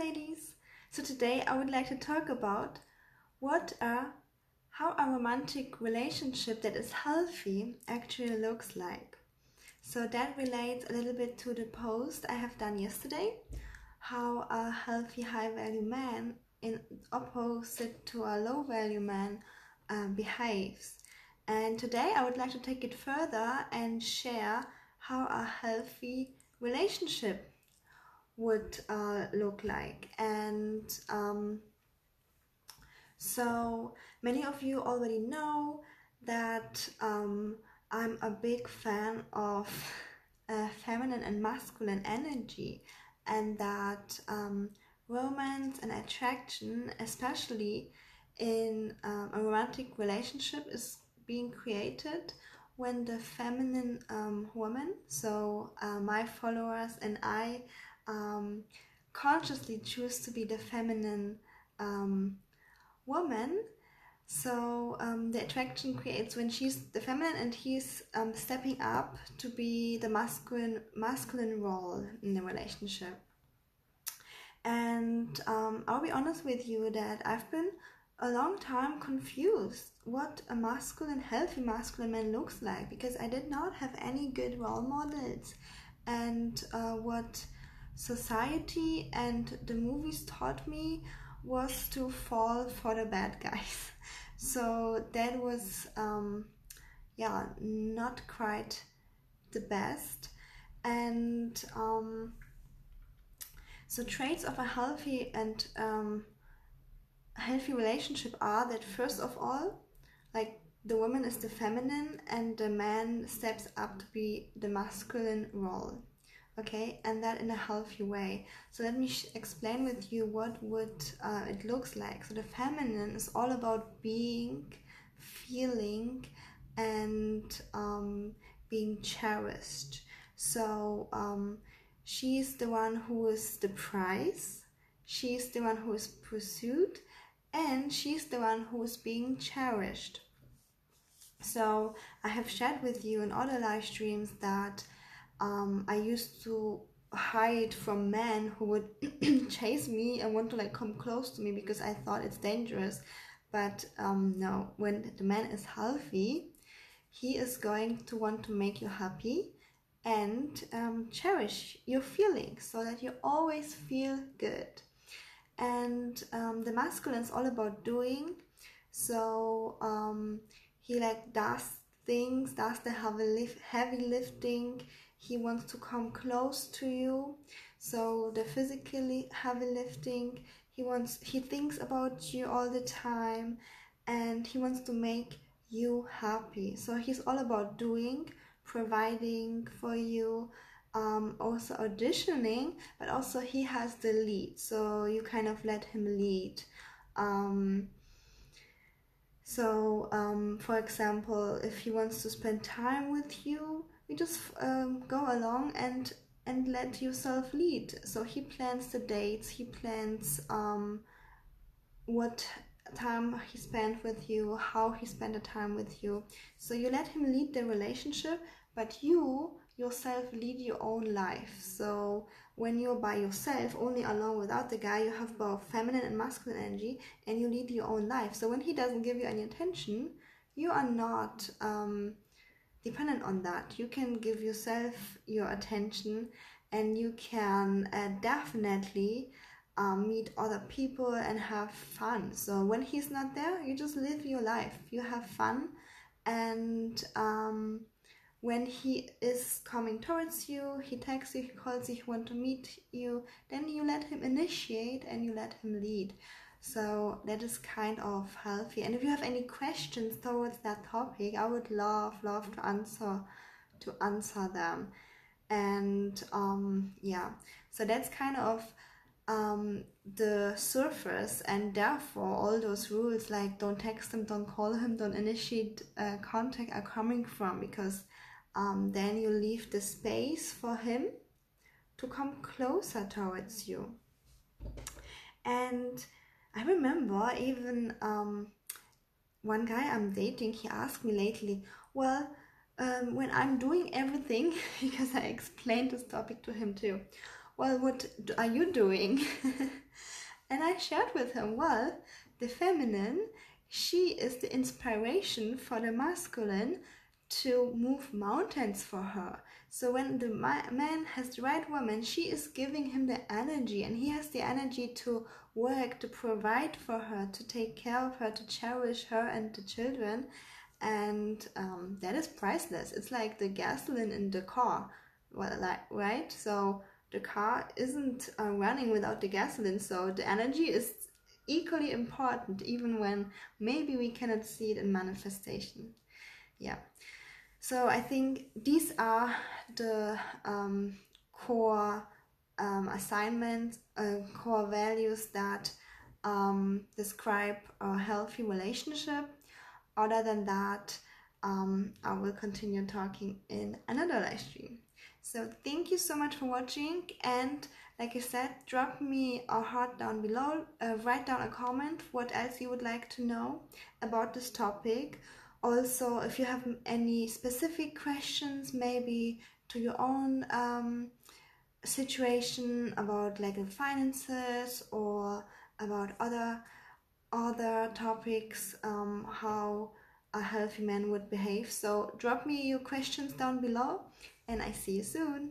ladies! So today I would like to talk about what a how a romantic relationship that is healthy actually looks like. So that relates a little bit to the post I have done yesterday, how a healthy high value man in opposite to a low value man uh, behaves. And today I would like to take it further and share how a healthy relationship would uh, look like. And um, so many of you already know that um, I'm a big fan of uh, feminine and masculine energy, and that um, romance and attraction, especially in um, a romantic relationship, is being created when the feminine um, woman, so uh, my followers and I, um, consciously choose to be the feminine um, woman. So um, the attraction creates when she's the feminine and he's um, stepping up to be the masculine masculine role in the relationship. And um, I'll be honest with you that I've been a long time confused what a masculine, healthy masculine man looks like because I did not have any good role models, and uh, what society and the movies taught me was to fall for the bad guys. So that was, um, yeah, not quite the best. And um, so traits of a healthy and um, healthy relationship are that first of all, like the woman is the feminine and the man steps up to be the masculine role okay and that in a healthy way. So let me sh- explain with you what would uh, it looks like. So the feminine is all about being feeling and um, being cherished. So um, she's the one who is the prize. She's the one who is pursued. And she's the one who is being cherished. So i have shared with you in other live streams that um, I used to hide from men who would chase me and want to like come close to me because I thought it's dangerous. But um, no, when the man is healthy, he is going to want to make you happy and um, cherish your feelings so that you always feel good. And um, the masculine is all about doing. So um, he like does things, does the heavy, heavy lifting he wants to come close to you. So the physically heavy lifting he wants he thinks about you all the time and he wants to make you happy. So he's all about doing providing for you um, also auditioning but also he has the lead. So you kind of let him lead. Um, so um, for example if he wants to spend time with you you just um, go along and and let yourself lead. So he plans the dates he plans um, what time he spent with you how he spent the time with you. So you let him lead the relationship but you yourself lead your own life. So when you're by yourself only alone without the guy you have both feminine and masculine energy and you lead your own life. So when he doesn't give you any attention you are not um, dependent on that. You can give yourself your attention and you can uh, definitely um, meet other people and have fun. So when he's not there you just live your life. You have fun and um, when he is coming towards you he texts you he calls you he wants to meet you then you let him initiate and you let him lead so that is kind of healthy. And if you have any questions towards that topic, I would love, love to answer to answer them. And um, yeah, so that's kind of um, the surface, and therefore all those rules like don't text him, don't call him, don't initiate uh, contact are coming from because um, then you leave the space for him to come closer towards you. And I remember even um, one guy I'm dating, he asked me lately, well, um, when I'm doing everything, because I explained this topic to him too, well, what are you doing? and I shared with him, well, the feminine, she is the inspiration for the masculine to move mountains for her. So when the man has the right woman, she is giving him the energy, and he has the energy to work, to provide for her, to take care of her, to cherish her and the children. And um, that is priceless. It's like the gasoline in the car, right. So the car isn't uh, running without the gasoline. So the energy is equally important, even when maybe we cannot see it in manifestation. Yeah. So I think these are the um, core um, assignments, uh, core values that um, describe a healthy relationship. Other than that, um, I will continue talking in another live stream. So thank you so much for watching and like I said, drop me a heart down below, uh, write down a comment what else you would like to know about this topic also if you have any specific questions maybe to your own um, situation about the finances or about other other topics um, how a healthy man would behave. So drop me your questions down below and i see you soon